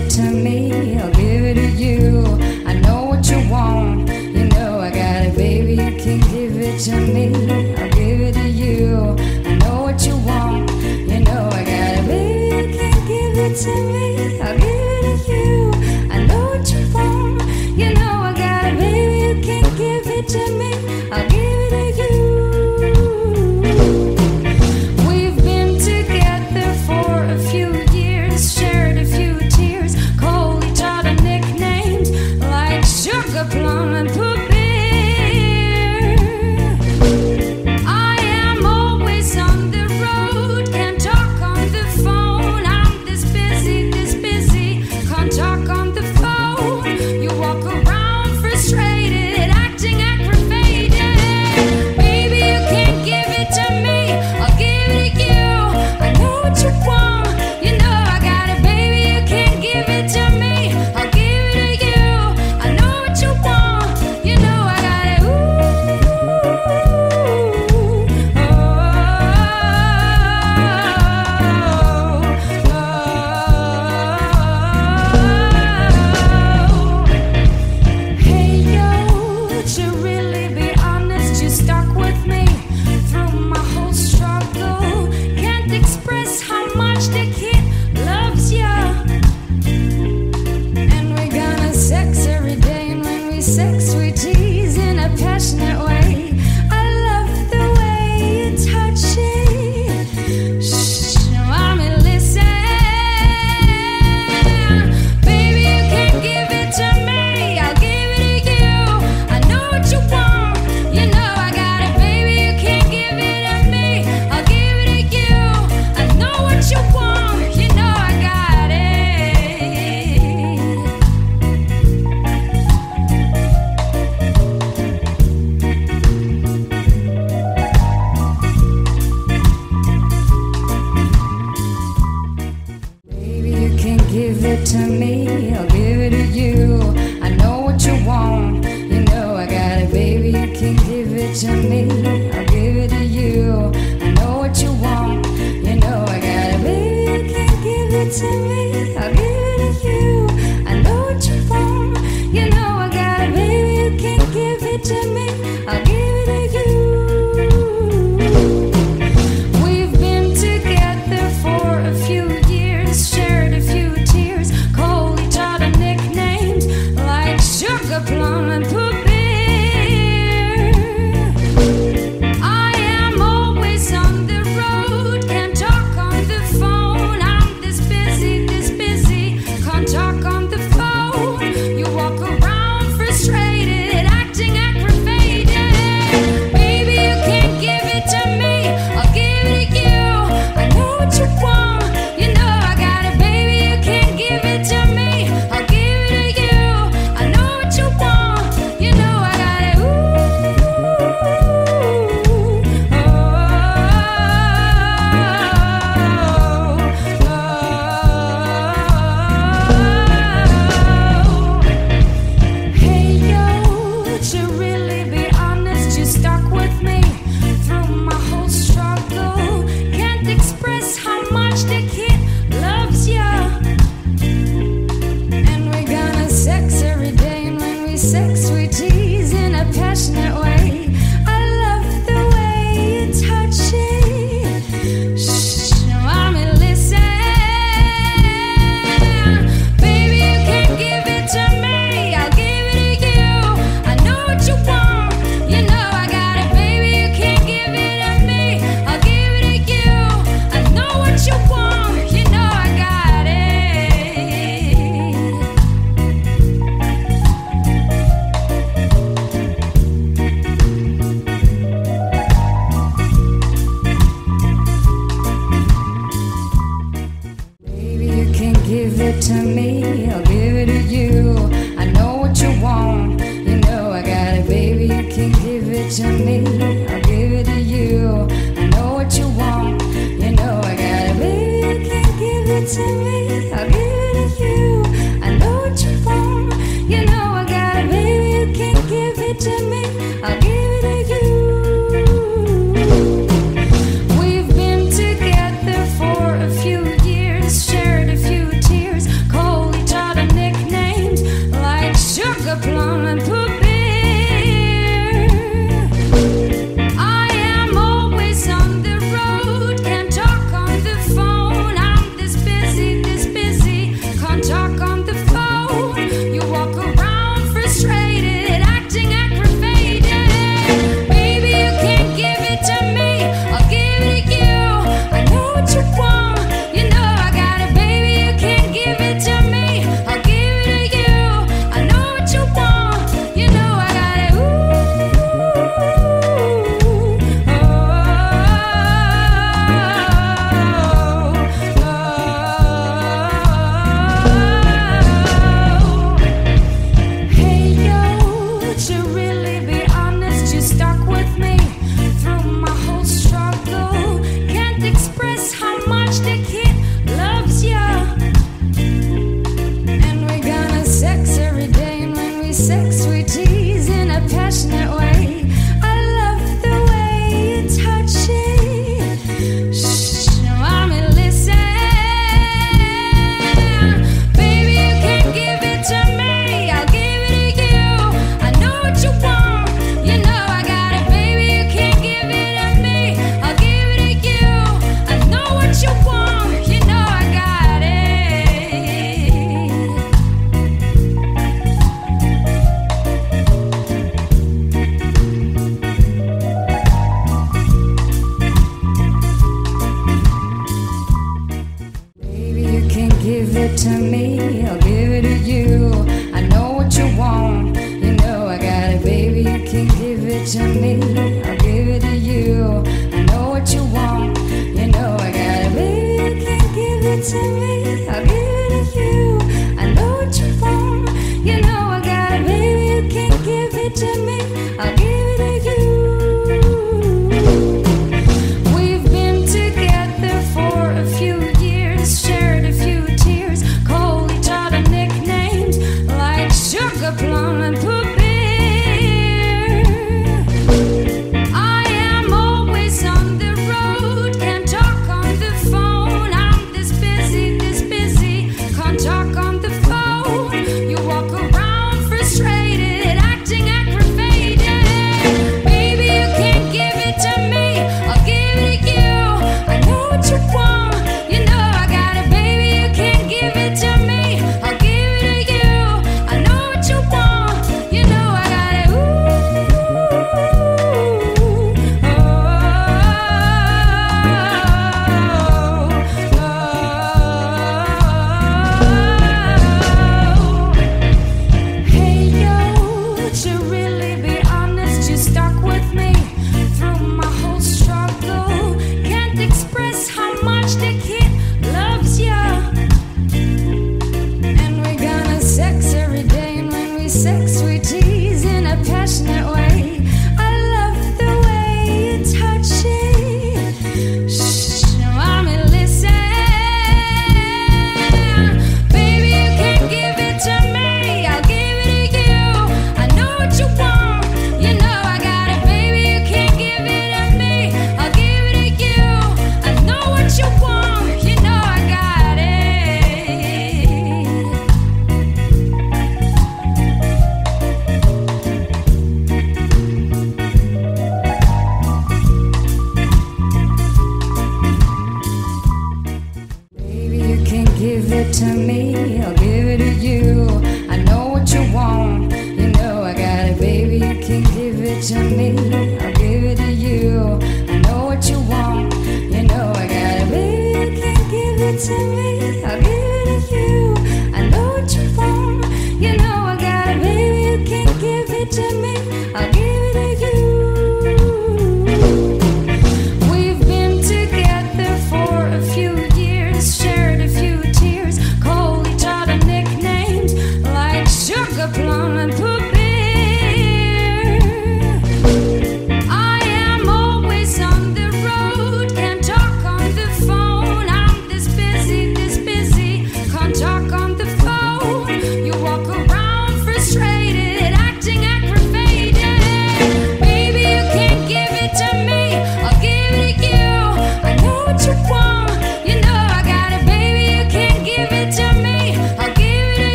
it to me, I'll give it to you. I know what you want, you know I got it, baby. You can give it to me, I'll give it to you. I know what you want, you know I got it, baby. You can give it to me.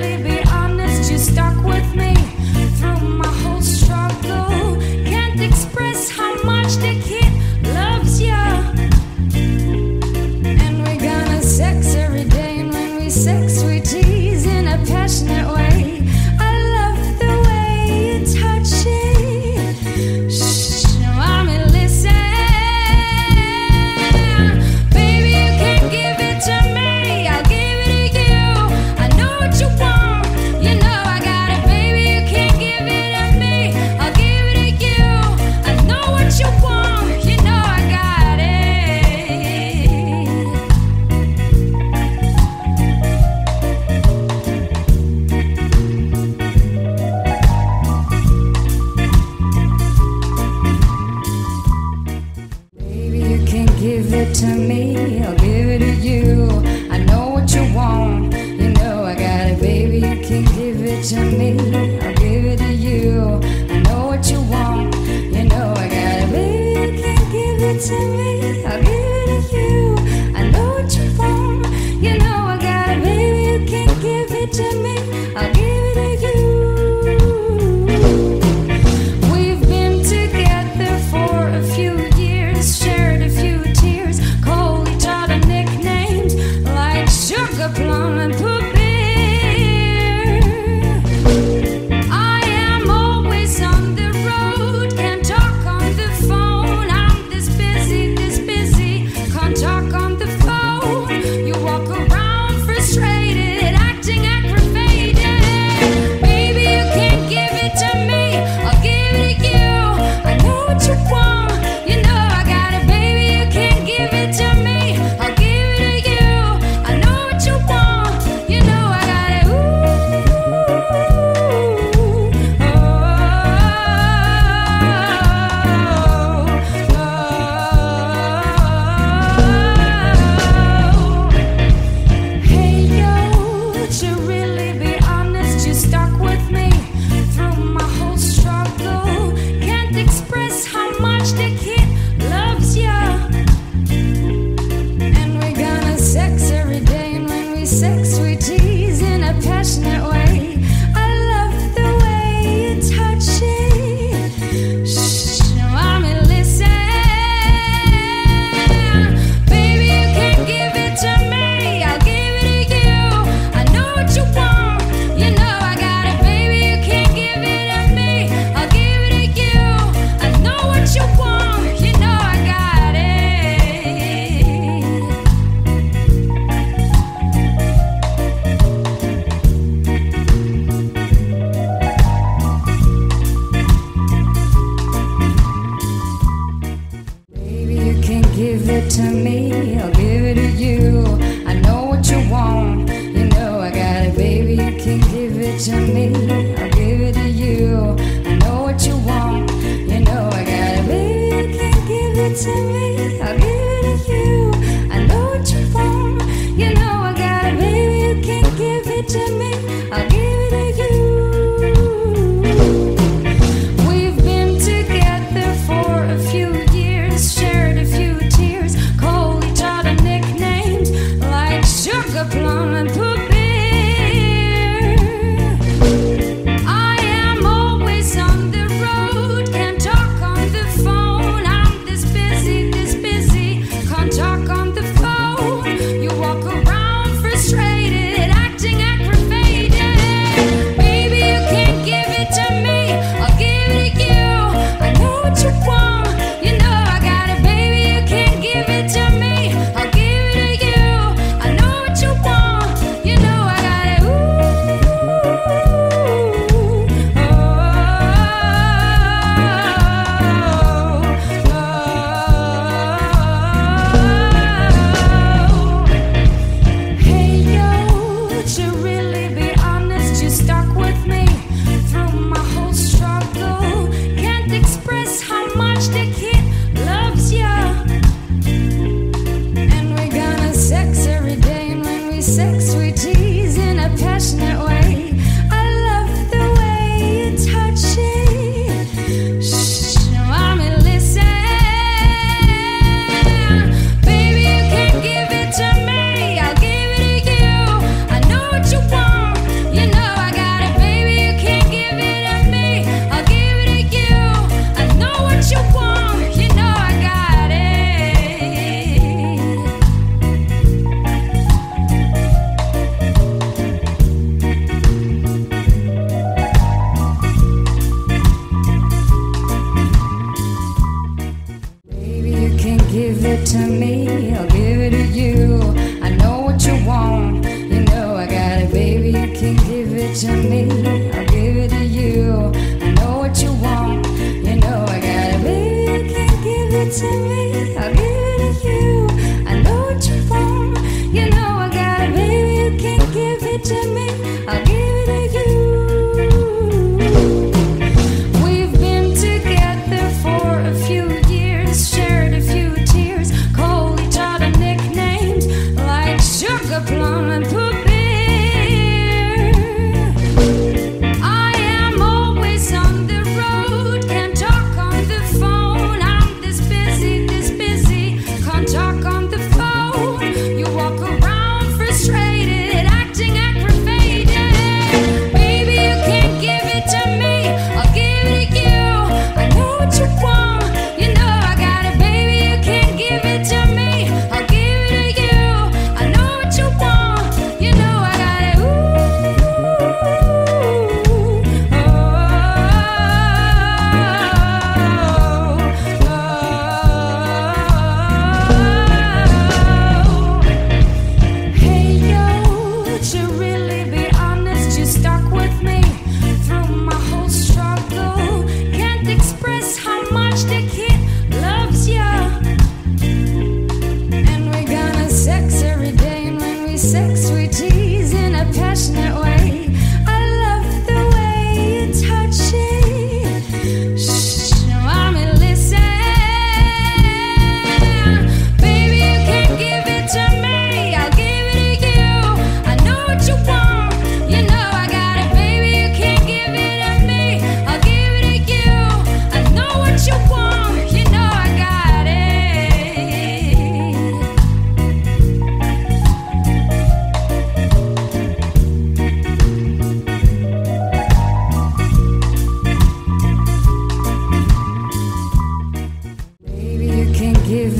really be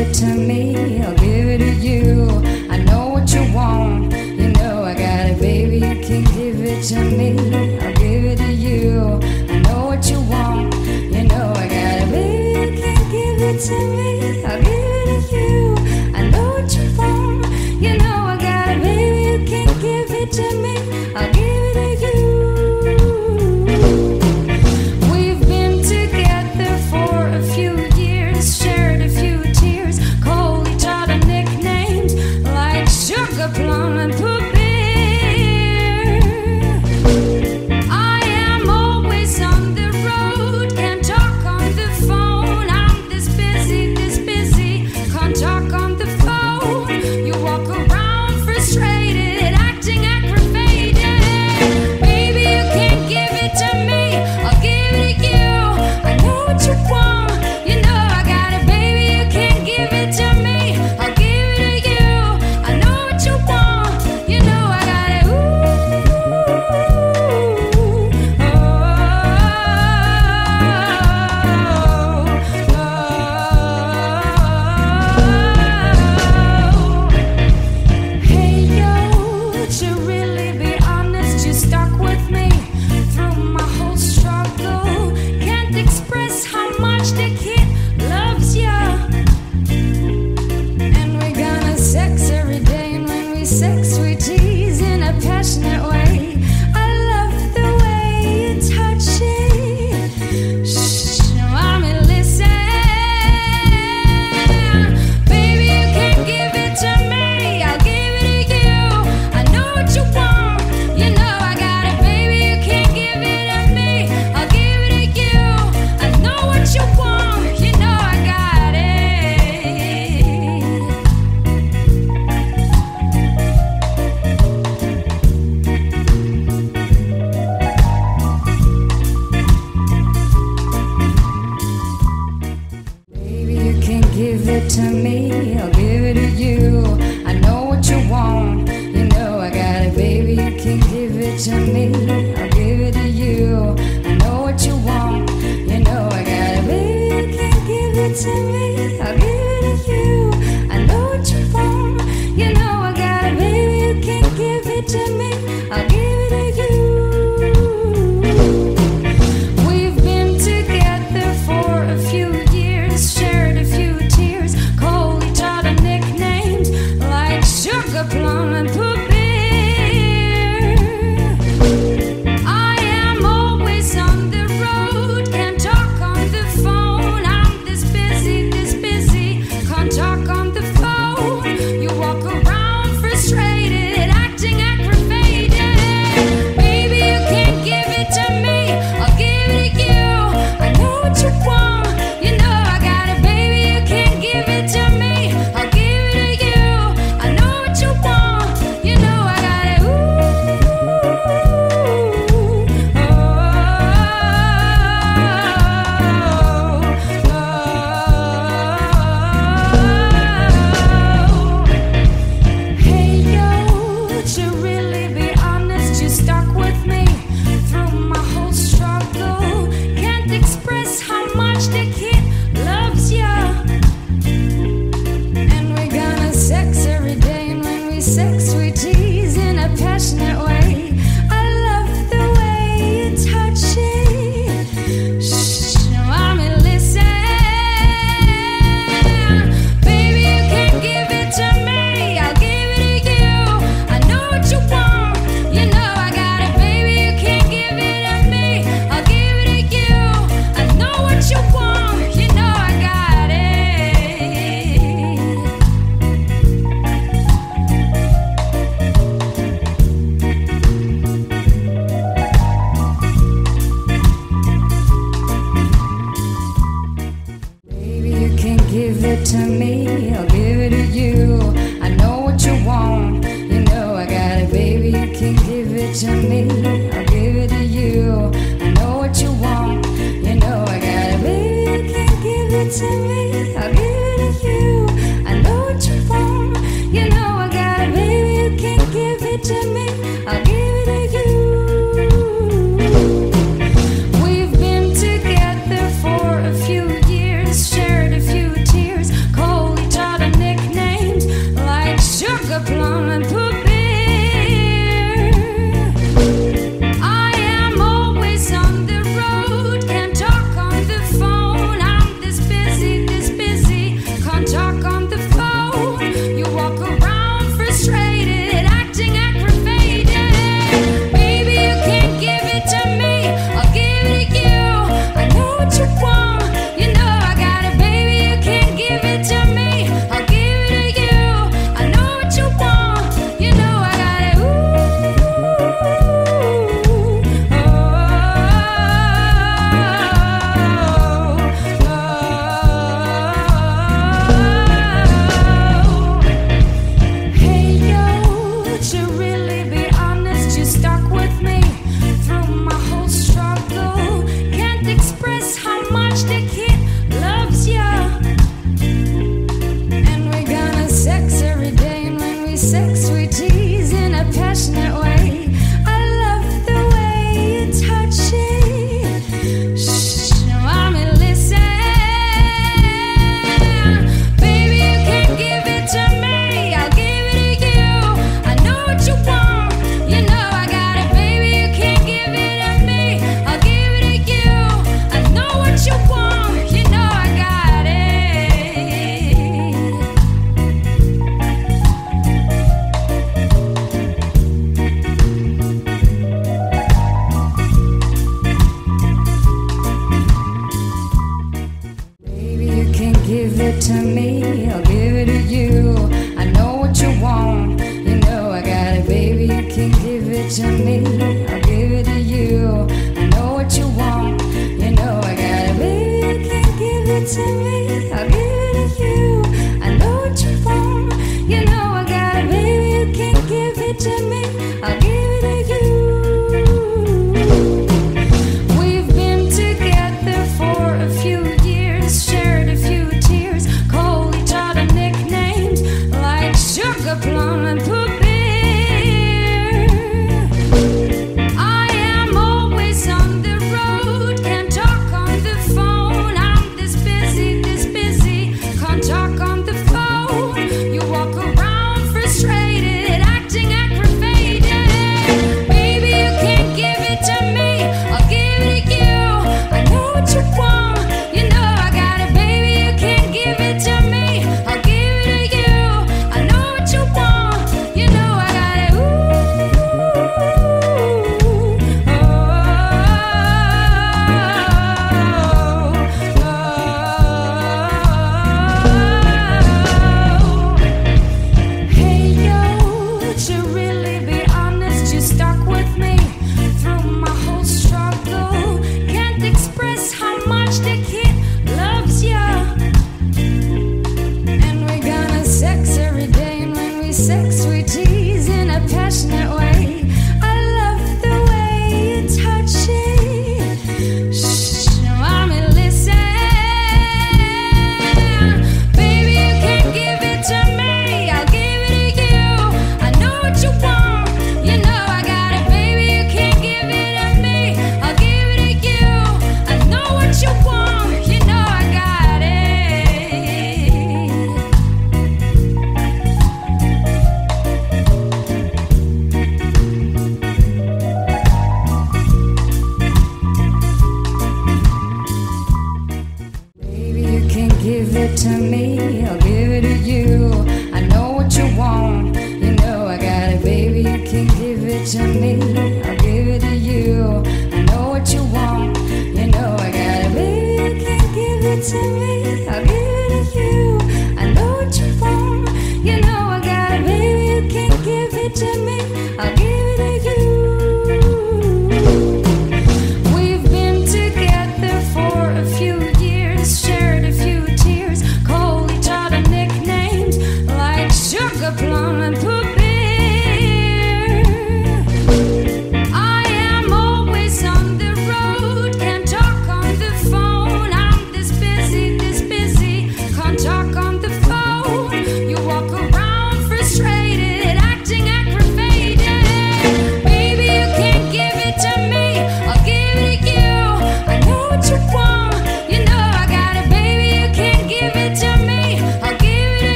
it to me, I'll give it to you. I know what you want, you know I got it, baby. You can give it to me.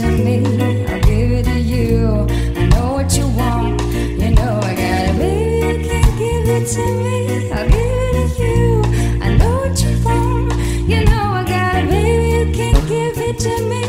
I'll give it to you. I know what you want, you know I got it. Baby, you can't give it to me, I'll give it to you. I know what you want, you know I got it. Baby, you can't give it to me,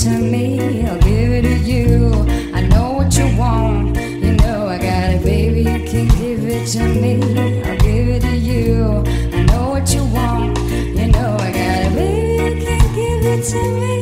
to me, I'll give it to you. I know what you want, you know I got it, baby. You can give it to me, I'll give it to you. I know what you want, you know I got it, baby. You can give it to me.